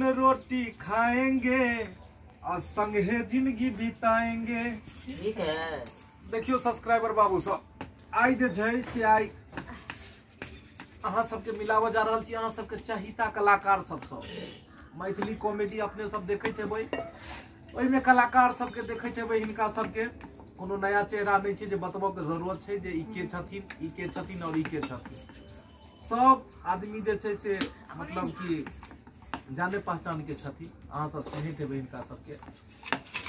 नून रोटी खाएँगे और संगे ज़िंदगी बिताएँगे। ठीक है। देखियो सब्सक्राइबर बाबू सब आइ जे छै से आइ अहाँ सबके मिलावऽ जा रहल छी अहाँ सबके चहिता कलाकार सब सब। मैथिली कॉमेडी अपने सब देखैत हेबै। ओहिमे कलाकार सबके देखैत हेबै हिनका सबके कोनो नया चेहरा नहि छै जे बतबऽ के ज़रूरत छै जे ई के छथिन ई के छथिन और ई के छथिन। सब आदमी जे छै से मतलब कि जाने पहचान के छथिन अहाँ सब चिन्हैत हेबै हिनका सबके।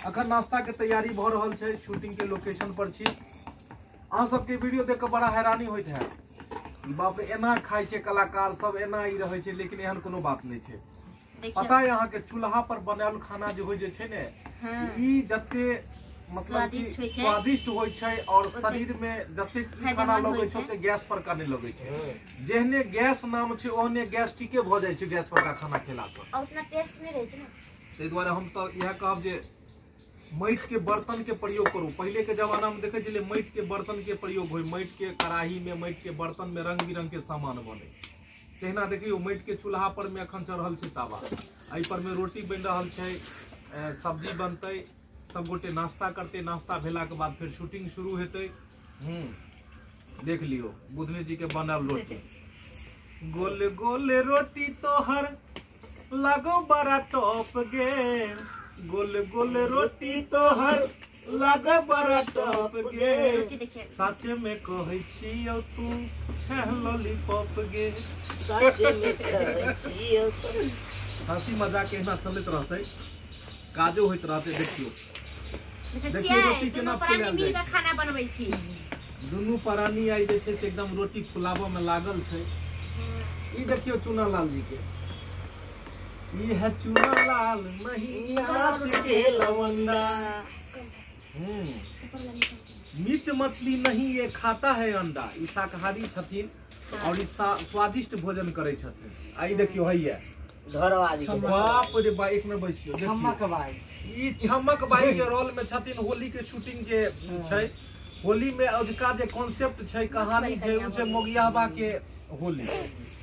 अखन नाश्ता के तैयारी भ रहल है शूटिंग के लोकेशन पर छी। अहाँ सबके वीडियो देख कऽ बड़ा हैरानी होइत है बाप रे एना खाइ छै कलाकार सब एना ई रहै छै लेकिन एहन कोनो बात नहि छै। पता है अहाँ के चूल्हा पर बनायल खाना जे होइ जे छै ने हाँ। ई जते मतलब स्वादिष्ट होइ छै। छै और शरीर में जते खाना लगै छै छै। ओते गैस पर का नहि लगै छै। जेहने गैस नाम छै ओहने गैस्ट्रिके भऽ जाइ छै गैस पर का खाना खेला सँ और उतना टेस्ट नहीं रहे छै ना। ताहि दुआरे हम तऽ इएह कहब जे माटि के बर्तन के प्रयोग करू। पहले के जमाना में देखे छलियै माटि के बर्तन के प्रयोग हो माटि के कड़ाही में माटि के बर्तन में रंग बिरंग के सामान बने। तहिना देखियौ माटि के चूल्हा पर में अखन चढ़ल छै तावा। एहि पर में रोटी बनि रहल छै सब्ज़ी बनतै सब गोटे नाश्ता करते नाश्ता भेला के बाद फिर शूटिंग शुरू हेतै। हम्म। देख लियो बुधनी जी के बनल रोटी गोले गोले रोटी तोहर लगो बड़ा टॉप गे। गोले गोले रोटी तोहर लगो बड़ा टॉप गे। साचे में कहै छियौ तू छह लॉलीपॉप गे। सच में कहै छियौ तो। हँसी मज़ाक एहना चलैत रहतै काजो होइत रहतै देखियौ। खाना बनबै छी। दुनू प्राणी आई जे छै से एकदम रोटी फुलाबऽ में लागल छै। ई देखियो चूना लाल जी के। ई है चूना लाल नाच के हम्म। मीट मछली नहीं ये खाता है अंडा। ई शाकाहारी छथिन और ई स्वादिष्ट भोजन करै छथिन। आई देखियो हैया बाप रे एक बैसियो ई छमक बाई के रोल में छथिन होली के शूटिंग जे छै। होली में अजुका जे कॉन्सेप्ट छै कहानी छै उ छै मोगियाबा के होली।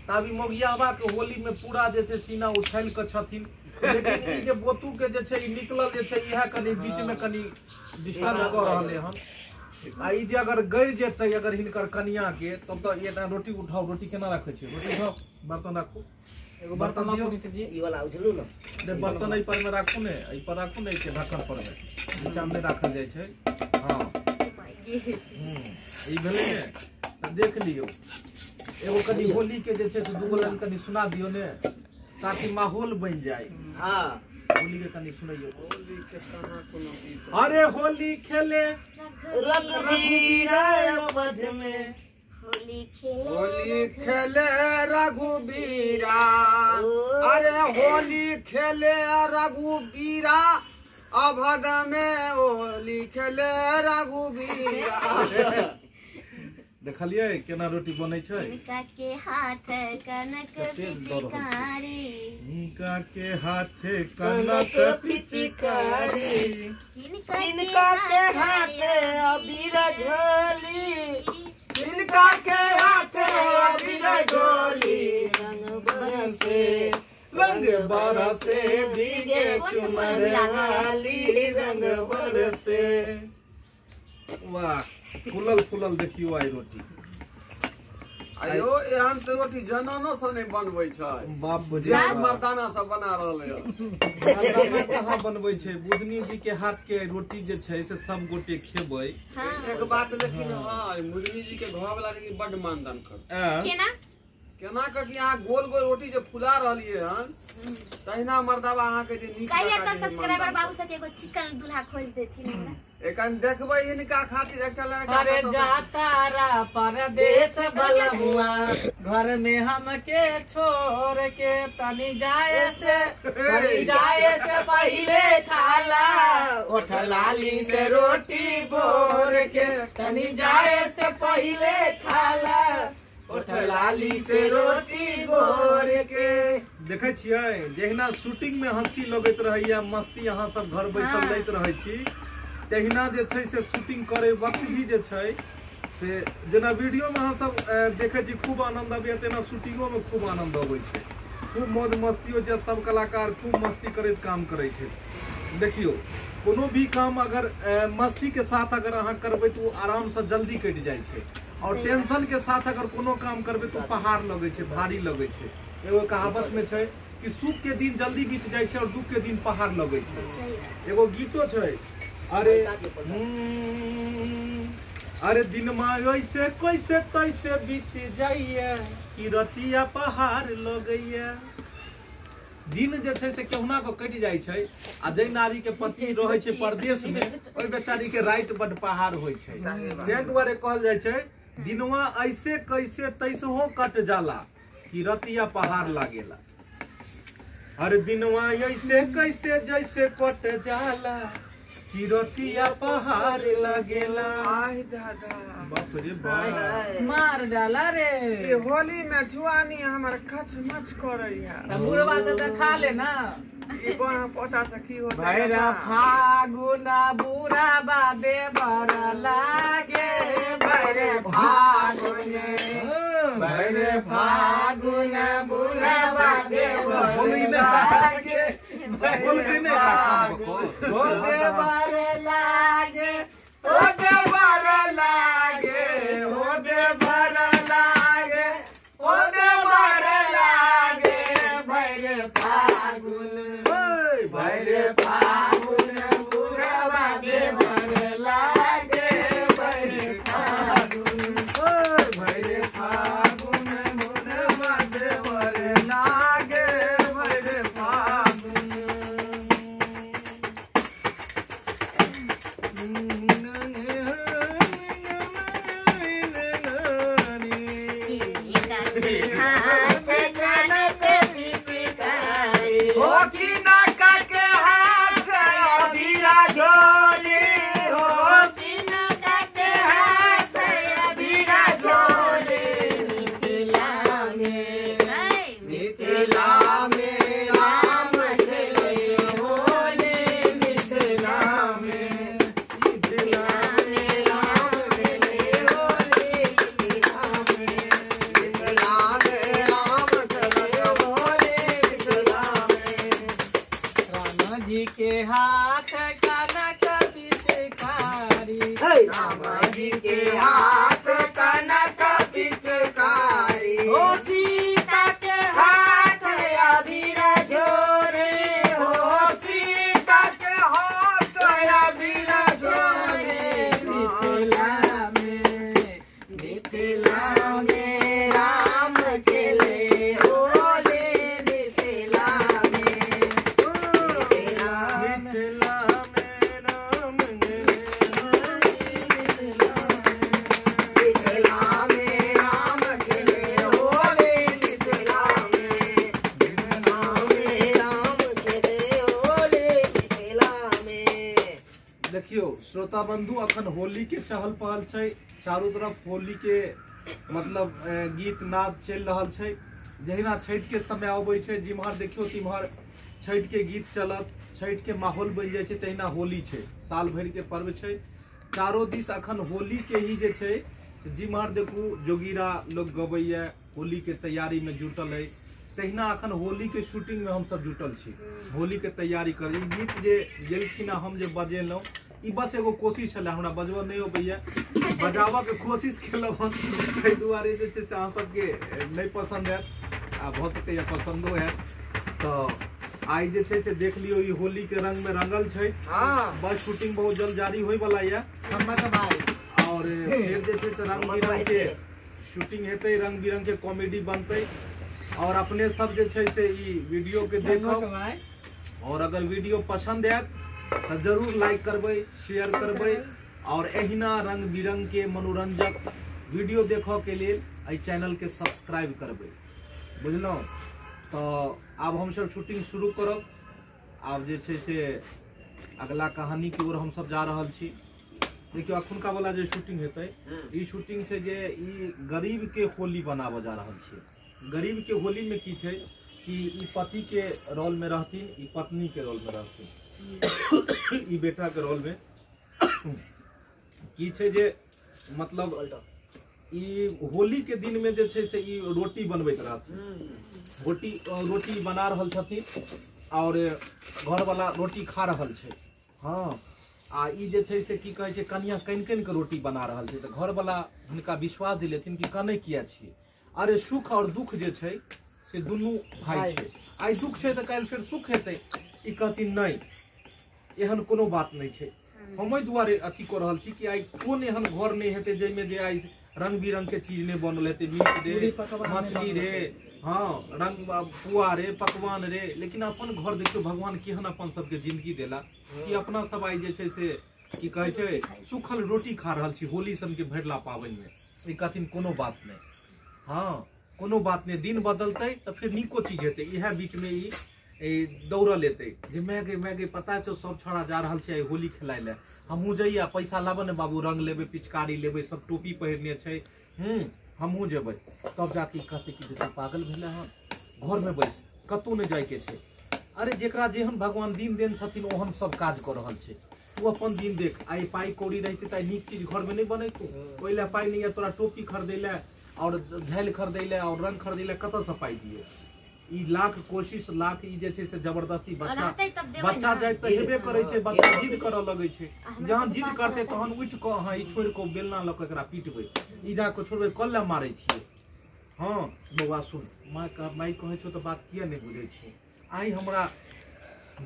तभी मोगियाबा के होली में पूरा जे छै सीना उछाल के छथिन। लेकिन ई जे बोतू के जे छै ई निकलल जे छै इएह कनी बीच में कनी डिस्टर्ब रहलै हन। आ ई जे अगर गड़ जेतै अगर हिनकर कनिया के तब तो ये रोटी उठाओ रोटी केना रखै रोटी उठाओ बर्तन राखू। एगो बर्तन ई वाला उझलू न। ने बर्तन पर में राखू ने पर राखू ने के ढक्कन पर में नीचा में राखल छै। हाँ। हम्म, ई भेलै ने देख लियौ। एगो कनी होली के जे छै से दूगो लाइन कनी सुना दियौ ने ताकि माहौल बनि जाए हाँ। होली के कनी सुनैयौ अरे होली खेले। रघुवीरा अवध में होली खेले रघुबीरा। अरे होली खेले रघुबीरा। अभद में होली खेले रघुबीरा। देखलियै केना रोटी बनै छै? इनका के हाथ कनक। पिचकारी। हुनका के हाथे कनक पिचकारी। किनका इनका के हाथ अबीर झोली। इनका के हाथे अबीर झोली रंग बरसे रंग बरसे भीगे कौन सा चुनर फूल मिला है? वाली रंग बरसे वाह फुलल फुलल देखियो आई रोटी आयो एहन तो रोटी जनानो सब नहीं बनबै छै। बाप जे मर्दाना सब बना रहले है मर्दाना कहाँ बनबै छै? बुधनी जी के हाथ के रोटी जे छै से सब गोटे खेबै। हाँ। एक बात लेकिन हाँ मुजनी जी के घर वाला लेकिन बड मानदान कर केना? केना कर कि अहाँ गोल गोल रोटी जे फुला रहलिए हन तहिना मर्दावा अहाँ के जे नीक कहिया तो सब्सक्राइबर बाबू सबके एगो चिकन दूल्हा खोज देथिन। देखबै हिनका खातिर एकटा लड़का अरे कतौ- जातारा परदेश बलहुआ घर में हमके छोड़ के तनी जाए से तनी जाए से पहिले खाला ओठ लाली से रोटी बोर के तनी जाए से पहिले खाला ओठ लाली से रोटी बोर के। देखे छियै जहिना शूटिंग में हँसी लगैत रहैया मस्ती अहाँ सब घर बैठल हाँ। लैत रहै छी तहिना जे छै से शूटिंग करे वक्त भी जे छै से जेना वीडियो में अहाँ सब अ, देखै छी खूब आनंद अबैया तेना शूटिंगो में खूब आनंद अबै छै। खूब मौज मस्ती हो छै सब कलाकार खूब मस्ती करैत काम करै छै। देखियो कोनो भी काम अगर अ, मस्ती के साथ अगर अहाँ करबै तऽ ओ आराम से जल्दी कटि जाइ छै। टेंशन के साथ अगर कोनो काम करबै तऽ पहाड़ लगै छै भारी लगै छै। एगो कहावत में छै कि सुख के दिन जल्दी बीत जाइ छै और दुख के दिन पहाड़ लगै छै। एगो गीतो छै अरे हम्म, अरे दिन ऐसे कैसे तैसे बीत जाइए कि रतिया पहाड़ लगैया दिन से केहुना के कटि छै आ जै नारी के पति रहै परदेश में बेचारी के राति बड पहाड़ ताहि दुआरे कहल छै दिनवा ऐसे कैसे तैसहो कट जाला कि रतिया पहाड़ लागेला। हर दिनवा ऐसे कैसे जैसे कट जाला। कि रतिया पहाड़ लगेला। आय दादा। बाप रे बाप। मार डाला रे। ये होली में जुआनी हमर खच मच करैया। त बुढ़वा से त खा ले ना। ई बड़ा पता से की होता भैर फागुन बुढ़ा बादे बर लागे। भैर फागुन। भैर फागुन बुढ़ा बादे बर बोली लागे। बोल के नहीं लागे। ओ ओ देवर लागे श्रोता बंधु अखन होली के चहल पहल चारू तरफ़ होली के मतलब गीत नाद चलि रहल छै। जहिना छठि के समय अबै जिम्हर देखियो तिम्हर छठि के गीत चलत, छठि के माहौल बनि जाइ छै, तहिना होली छै। साल भरि के पर्व छै। चारो दिस अखन होली के ही जे जिम्हर देखू जोगीरा लोग गबैया, होली के तैयारी में जुटल है तहिना अखन होली के शूटिंग में हमसब जुटल छी। होली के तैयारी करी गीत जे गेलखिन हम जे बजेलहुँ ई बस एगो कोशिश छलै हमरा बजबऽ नहि अबैया। बजाबऽ के कोशिश केलहुँ हँ ताहि दुआरे जे छै से अहाँ सबके नहि पसन्द हैत आ भऽ सकैया पसन्दो हैत तऽ आइ जे छै से देख लियो ई होली के रंग में रंगल छै। हाँ। बस शूटिंग बहुत जल्द जारी होय वाला ये और फिर जे छै से रंग बिरंग के शूटिंग हेतै। रंग बिरंग के कॉमेडी बनतै। और अपने सब जे छै से ई वीडियो के देखब। और अगर वीडियो पसंद आयत तऽ ज़रूर लाइक करबै शेयर करबै और एहिना रंग बिरंग के मनोरंजक वीडियो देख के लिए चैनल के सब्सक्राइब करबै। बुझलहुँ तऽ आब हमसब शूटिंग शुरू करब। आब जे छै से अगला कहानी की ओर हम सब जा रहा छी। देखियो अखुनका वाला जे शूटिंग हेतै ई शूटिंग छै जे ई गरीब के होली बनाब जा रहा छियै गरीब के होली में की छै कि ई पति के रोल में ई पत्नी के रोल में रहथिन। ई बेटा के रोल में की छै जे मतलब ई होली के दिन में जे छै से ई रोटी बनबैत रहथिन। रोटी रोटी बना रहल छथिन और घर वाला रोटी खा रहल छै। हाँ। आ ई जे छै से की कहै छै कनिया कनि कनि के रोटी बना रहल छै। तऽ घर वाला हुनका विश्वास दिलेथिन कि कनै किया छियै। अरे सुख और दुख जे छै से दुनू भाई छै। आइ दुख छै तऽ काल्हि फेर सुख हेतै। ई कहथिन नहि। एहन कोनो बात नहीं है हम एहि दुआरे अथी कऽ रहल छी कि आइ कोन एहन घर नहीं हेतै जाहिमे जे आइ रंग बिरंग के चीज़ नहीं बनल हेतै मीट रे मछली रे हाँ रंग पुआ रे पकवान रे लेकिन अपन घर देखियो भगवान केहन अपन सबके ज़िंदगी देला। कि अपना सब आइ जे छै से की कहै छै सुखल रोटी खा रहल छी होली सन के भरला पाबनि में ई कहथिन कोनो बात नहि। हाँ कोनो बात नहीं दिन बदलते तो फिर नीको चीज़ हेतु। इएह बीच में दौड़ल एतै मैं गे मैं गे पता छौ सब छोड़ा जा रहल छै होली खेलाय लए हमहूँ जइया, पैसा लाबऽ ने बाबू, रंग लेबै, पिचकारी लेबै, सब टोपी पहिरने छै। हूँ, हमहूँ जेबै। तब जाके कहतै कि तू पागल भेलै हन। घरमे बैस कतहु नहि जायके छै। अरे जेकरा जेहन भगवान दिन देन छथिन, ओहन सब काज कऽ रहल छै। तू अपन दिन देख, आइ पाइ कौड़ी रहितै आइ नीक चीज़ घरमे नहि बनैतौ। ओहि लए पाइ नहि यऽ, तोरा टोपी खरीदै लए और झैल खरीदै लए और रंग खरीदै लए, कतऽसँ पाइ दियौ? ई लाख कोशिश लाख ई जे छै से ज़बरदस्ती बच्चा बच्चा। जाय तऽ हेबे करै छै बच्चा जिद करऽ लगै छै। जहाँ जिद करतै तहन उठि कऽ अहाँ ई छोड़ि कऽ बेलना लऽ कऽ एकरा पीटबै। ई जाकऽ छोड़बै कल्ला मारै छियै। हाँ बौआ सुन माय माय कहै छौ तऽ बात किया नहि बुझै छी आइ हमरा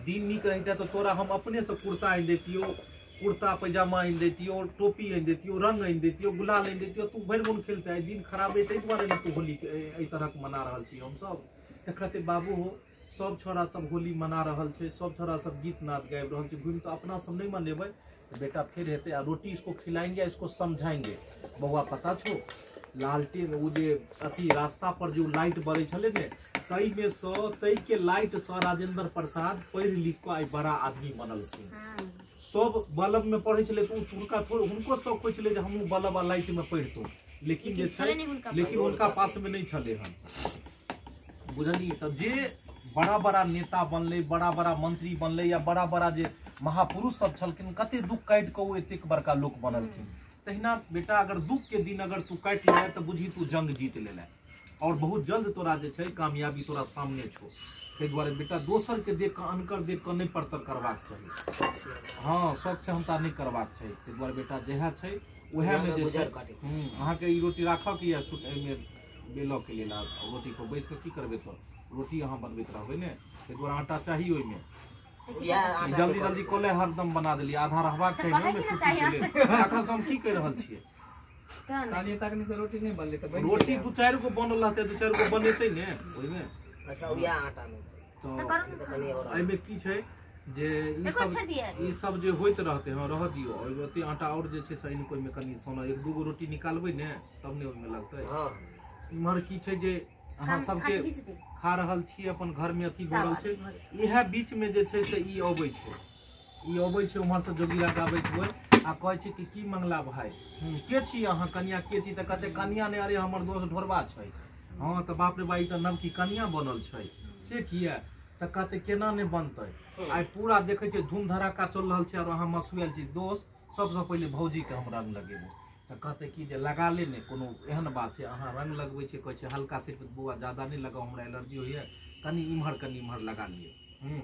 दिन नीक रहितै तऽ तोरा हम अपने से कुर्ता आनि देतियौ। कुर्ता पैजामा आनि देतियौ टोपी आनि देतियौ रंग आनि देतियौ गुलाल आनि देतियौ। तू भरि मोन खेलते दिन खराब है ताहि दुआरे ने तू होली के एहि- तरहक मना रहल छी हमसब। कहते बाबू हो सब छोरा सब होली मना रहल छै सब छोरा सब गीत नाद गाबि छै। घुमि तऽ अपना सब नहीं मनेबै तो बेटा फिर हेतै आ रोटी इसको खिलाएँगे इसको समझाएँगे। बउआ पता छो? लालटेन वो जे अथी रास्ता पर जो लाइट छलै ने तई में से तई के लाइट से राजेंद्र प्रसाद पढ़ लिख के आई बड़ा आदमी बनल हाँ। सब बल्ब में पढ़े तऽ हुनका थोड़ हुनको शौक जे हमहूँ बल्ब आ लाइट में पढ़ितहुँ लेकिन जे लेकिन छै हुनका लेकिन पास। पास में नहीं हन। बुझलियै तऽ जे बड़ा बड़ा नेता बनलै बड़ा बड़ा मंत्री बनलै या बड़ा बड़ा जे महापुरुष सब छलखिन कते दुख काटि कऽ ओ एतेक बड़का लोक बनलखिन। तहिना बेटा अगर दुख के दिन अगर तू काटि ले तऽ बुझी तू जंग जीत लेले। और बहुत जल्द तोरा जे छै कामयाबी तोरा सामने छौ। ताहि दुआरे बेटा दोसर के देख कऽ अनकर देख कऽ नहि परतर करबाक चाही। हाँ शौक से हमता नहीं करबाक चाही। ताहि दुआरे बेटा जएह छै उएह में जे छै अहाँके ई रोटी राखऽ के या छूट एहिमे के लेल रोटी पर बैस कऽ की करबै तऽ रोटी अहाँ बनबैत रहबै ने? ताहि दुआरे आटा चाही ओहिमे जल्दी जल्दी कोले हरदम बना देलियै आधा रहबाक तऽ चाही कहै के ने छुट्टी चाही के लेल एखन से हम की कहि रहल छियै? से रोटी नहीं बनले तो रोटी। दू चारि गो बनल रहतै दू चारि गो बनेतै ने? ओहिमे अच्छा उया आटा में एहिमे की छै जे ई सब ई सब जे होइत रहतै हाँ रह दियौ। ओहिमे आटा और जे छै से एहिमे ओहिमे कनि सोना एक दूगो रोटी निकालबै ने तब ने ओहिमे लगतै। हाँ। इम्हर की छै जे अहाँ सबके आज खा रहल छी अपन घर में अथी भऽ रहल छै। इएह बीच में जे छै से ई अबै छै। ई अबै छै उम्हर से जोगी लगाबैत हुए आ कहै छै कि की मंगला भाई के छी अहाँ? कनिया के छी? तऽ कहते कनिया ने अरे हमर दोस्त ढोरबा छै। हाँ तऽ बाप रे बा ई तऽ नवकी कनिया बनल छै। से किया तऽ कहते केना नहि बनतै? आइ पूरा देखै छै धूम धड़ाका चल रहल छै और अहाँ मसुआल छी। दोस्त सबसँ पहिले भौजीके हम रंग लगेबै। तऽ कहते कि लगा ले ने कोनो एहन बात छै, अहाँ रंग लगबै छै कहै छै, हल्का से बौआ ज़्यादा नहि लगाओ हमरा एलर्जी होइए, कनि इम्हर कनि इम्हर लगा लिअ हूँ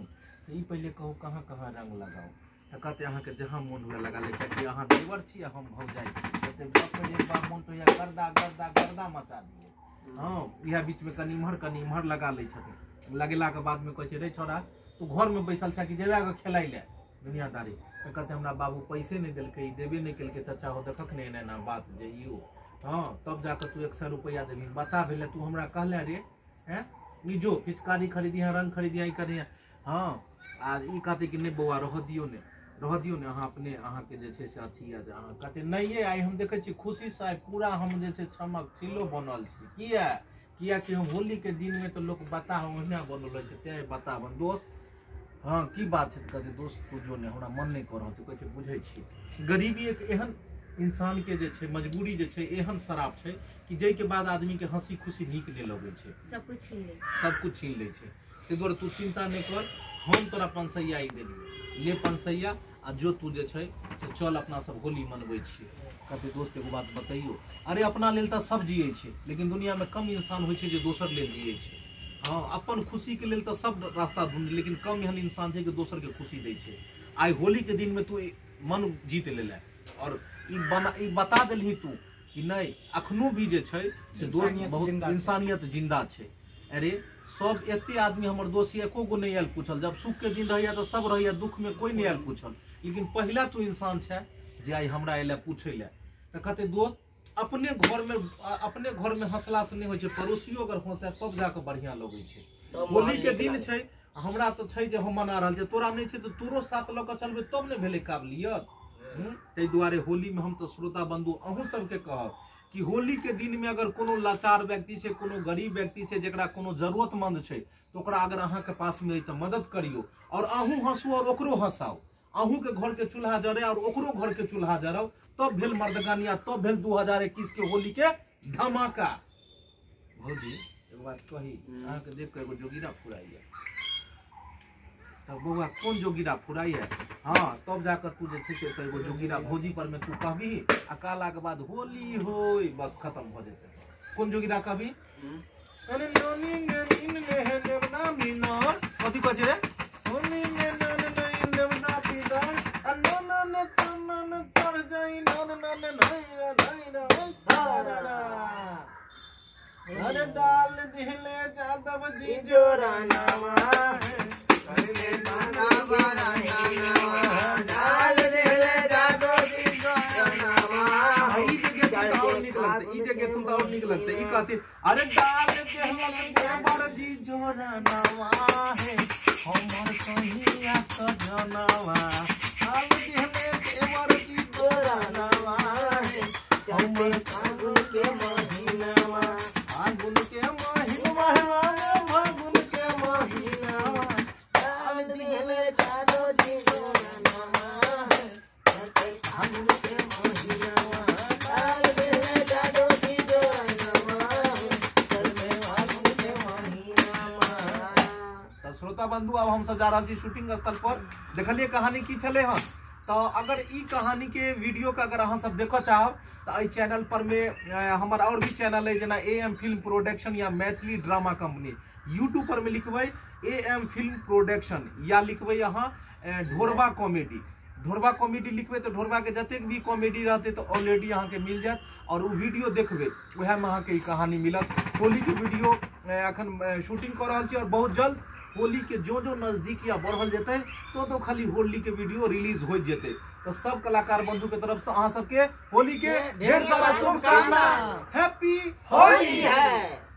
तऽ ई पहिले कहू कहाँ कहाँ रंग लगाओ तऽ कहते अहाँके जहाँ मोन हुए लगा ले कियाकि अहाँ देवर छी आ हम भौजाइ छी। कहते एक बार मोन तो होइए, गर्दा गर्दा गर्दा मचा दिए हाँ इएह बीचमे कनि इम्हर कनि इम्हर लगा लै छथिन। लगेलाके बादमे कहै छै, रे छोरा, तू घरमे बैसल छै कि जेबे खेलाइ ले दुनियादारी। तऽ कहते हमरा बाबू पैसे नहीं देलकै, देबे नहीं केलकै चाचा हो देखक ने एना एना बात जे ई हो हाँ तब जाकर तू एक सौ रुपया देबी बता भेले, तू हमरा कहले रे, हैं? जो, पिचकारी खरीदिया रंग खरीदिया ई करिया हाँ आ कहते कि नहीं बौआ, रह दियो ने। रह दियो ने, अहाँ अपने, अहाँके जे से अथी जे अहाँ कहते नहीं ये आइ हम देखै खुशी से आई पूरा हम जे छमक छिलो बनल छी। किया? कियाकि हम होली के दिन में तो लोग बता ओहिना बनल तें बता दोस्त। हाँ की तऽ कहते दोस्त तू जो ने? हमरा मन नहि कर रहल छै कहै छै बुझै गरीबी एक एहन इंसान के जे छै मजबूरी जे छै एहन शराब छै कि जाहिके बाद आदमी के हँसी खुशी नीक नहि लगै छै। सब कुछ छीन लै छै। सब कुछ छीन लै छै। ताहि दुआरे तू चिंता नहीं कर हम तोरा पनसैया ही देलियै ले पंसैया आ जो तू जे छै से चल अपना सब होली मनबै छियै। कहते दोस्त एगो बात बतैयो। अरे अपना लेल तऽ सब जियै छै लेकिन दुनियामे कम इंसान होइ छै जे दोसर लेल जियै छै। हाँ अपन खुशीके लेल तऽ सब रास्ता ढूंढ लेकिन कम एहन इंसान छै कि दोसर के खुशी दै छै। आइ दिन दिनमे तू मन जीत लेले और ई बना ई बता देलही तू कि नहि अखनो भी जे छै से दोस्त इंसानियत बहुत। इंसानियत ज़िंदा छै। अरे सब एते आदमी हमर दोस्त एको गो नहीं आयल पूछल। जब सुख के दिन रहैया तो सब रहैया दुख में कोई नहीं आयल पूछल। लेकिन पहिला तू इंसान छै जे आइ हमरा एले पूछे ले तऽ कहते दोस्त अपने घर में अपने घर में हंसला से नहीं होइ छै पड़ोसियो अगर हंसे तब जाके बढ़िया लगै छै। होली के दिन छै हमरा तो छै जे हम मना रहल छै तोरा नहीं छै तो तोरो साथ लऽ कऽ चलबै तब ने भेलै काबिलियत हम्म? ताहि दुआरे होली में हम तो श्रोता बंधु अहूँ सबके कहब कि होली के दिन में अगर कोनो लाचार व्यक्ति छै कोनो गरीब व्यक्ति छै जेकरा कोनो जरूरतमंद छै तो ओकरा अगर अहाँके पास में अइ तऽ मदद करियो और अहूँ हंसू और ओकरो हंसाओ अहूँ के घर के चूल्हा जरे और ओकरो घर के चूल्हा जराओ तब भेल मर्दगानिया तब भेल 2021 के होली के धमाका। भौजी एगो बात कही अहाँके देख के एगो जोगिरा फुराइया तब बौआ कोन जोगिरा फुराइया हाँ तब जाकर तू जे से तऽ एगो जोगिरा भौजी पर में तू कहबी आ कहला के बाद होली होई बस खत्म भ जेतै। कोन जोगिरा कहबी? अरे नानी ने नीन ने है मीनार कथी कहै रे? जा रहल छी शूटिंग स्थल पर देखलिए कहानी की छले हन। तो अगर ई कहानी के वीडियो के अगर अहाँ सब देखऽ चाहब तऽ एहि चैनल पर में हमर और भी चैनल है Jena A M film production या मैथिली ड्रामा कंपनी। यूट्यूब पर में लिखबै ए एम फ़िल्म प्रोडक्शन या लिखबै अहाँ ढोरबा कॉमेडी। ढोरबा कॉमेडी लिखबै तऽ ढोरबा के जतेक भी कॉमेडी रहतै तऽ ऑलरेडी अहाँके मिल जायत और ओ वीडियो देखबै उएहमे अहाँके ई कहानी मिलत। होली के वीडियो अ, एखन अ, शूटिंग कऽ रहल छी और बहुत जल्द होली के जो जो नज़दीक या बढ़ल जेते तो तो खाली होली के वीडियो रिलीज़ हो जेते। तो सब कलाकार बंधु के तरफ़ से अहाँ सबके होली के ढेर सारा शुभकामना। हैप्पी होली है।